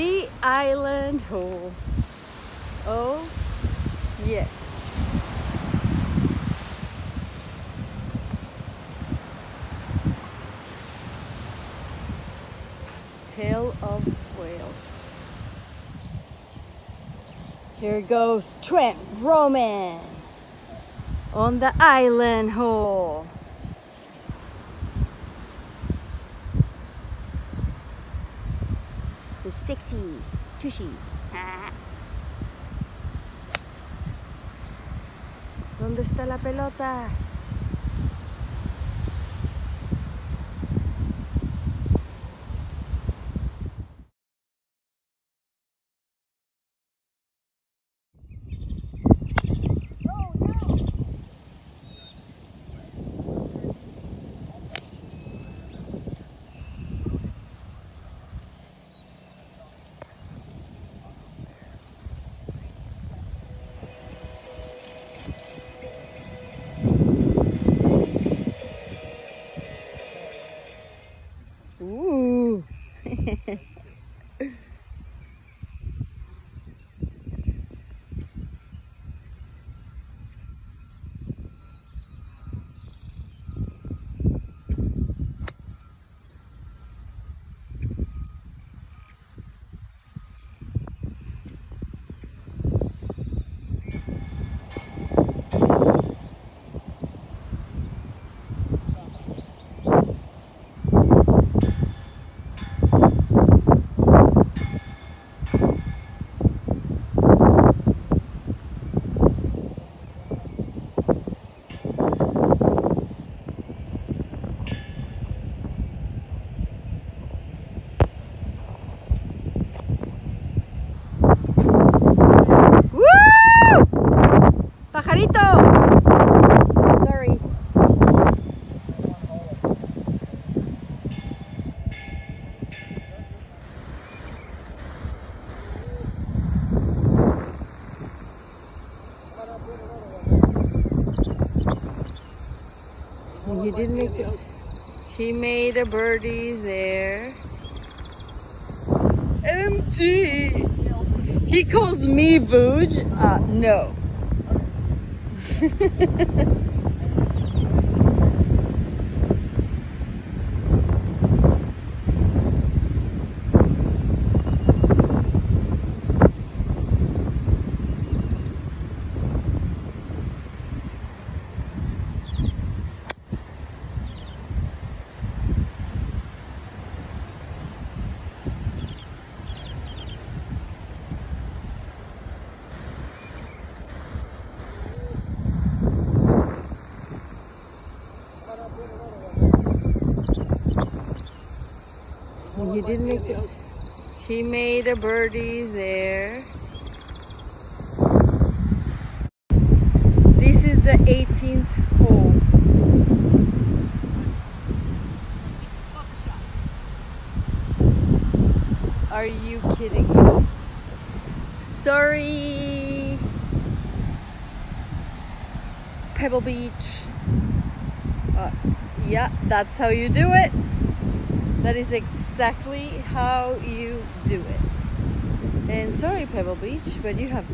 the island hole. Oh, yes. Tale of Whales. Here goes Trent Rommann on the island hole. The sexy tushy. ¿Dónde está la pelota? Ooh. ¡Woo! ¡Pajarito! Sorry. He didn't make it. He made a birdie there. MG! He calls me Booge? Uh, no. He didn't make it. He made a birdie there. This is the 18th hole. Are you kidding me? Sorry. Pebble Beach. Uh, yeah, that's how you do it. That is exactly how you do it. And sorry, Pebble Beach, but you have